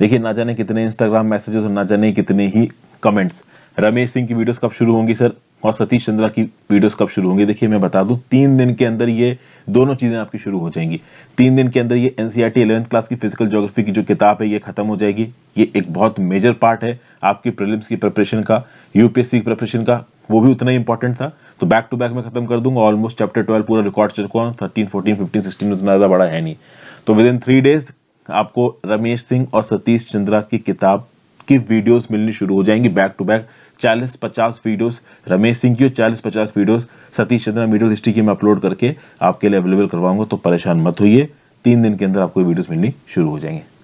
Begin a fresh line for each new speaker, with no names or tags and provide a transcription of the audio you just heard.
देखिए, ना जाने कितने इंस्टाग्राम मैसेजेस और ना जाने कितने ही कमेंट्स रमेश सिंह की वीडियोस कब शुरू होंगी सर और सतीश चंद्रा की वीडियोस कब शुरू होंगी? देखिए, मैं बता दूँ, तीन दिन के अंदर ये दोनों चीज़ें आपकी शुरू हो जाएँगी। तीन दिन के अंदर ये एनसीईआरटी इलेवंथ क्लास की फ़िज़िकल ज्योग्राफी की जो किताब है, ये खत्म हो जाएगी। ये एक बहुत मेजर पार्ट है आपकी प्रीलिम्स की प्रिपरेशन का यूपीएससी की प्रिपरेशन का, वो भी उतना ही इंपॉर्टेंट था। तो बैक टू बैक में खत्म कर दूँगा ऑलमोस्ट चैप्टर ट्वेल्व पूरा रिकॉर्ड चुका हूँ थर्टीन फोर्टीन फिफ्टीन सिक्सटीन उतना ज़्यादा बड़ा है नहीं। तो विद इन थ्री डेज़ आपको रमेश सिंह और सतीश चंद्रा की किताब की वीडियोस मिलनी शुरू हो जाएँगी बैक टू बैक चालीस पचास वीडियोस, रमेश सिंह की और चालीस पचास videos, Satish Chandra medieval history की मैं अपलोड करके आपके लिए अवेलेबल करवाऊँगा तो परेशान मत होइए। तीन दिन के अंदर आपको वीडियोज़ मिलनी शुरू हो जाएँगे।